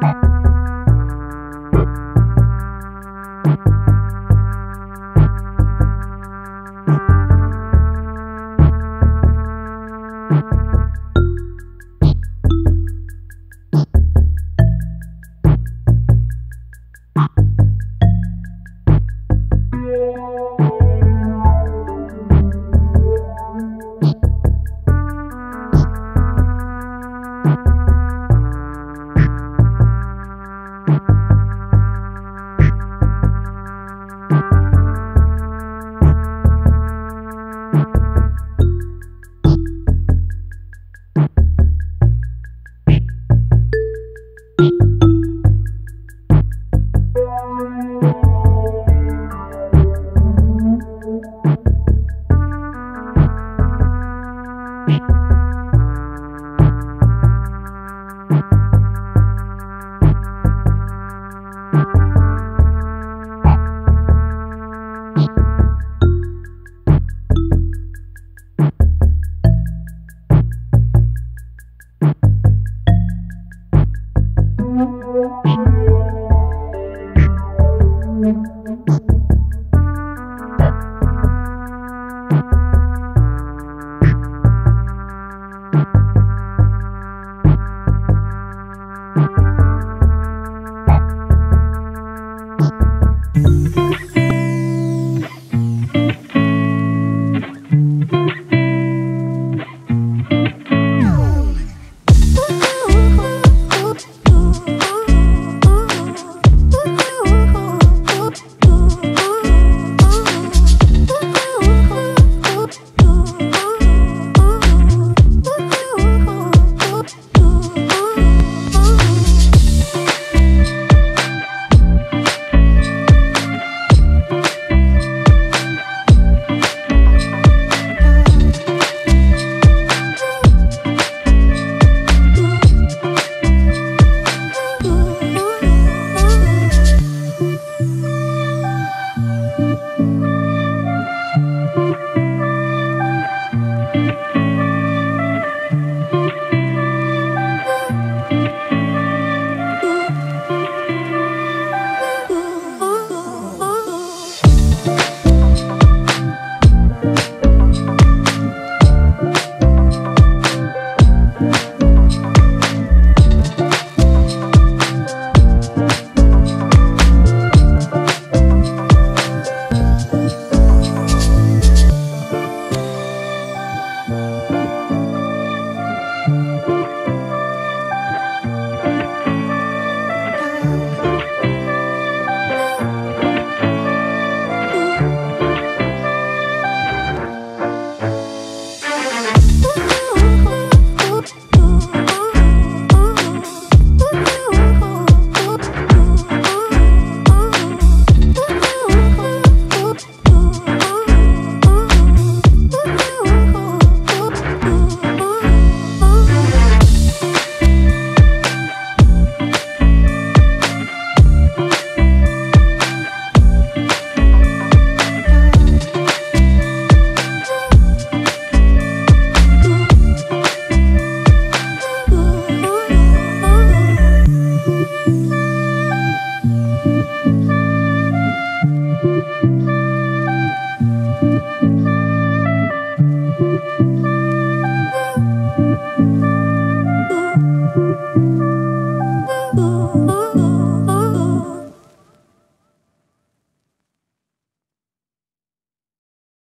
Bye.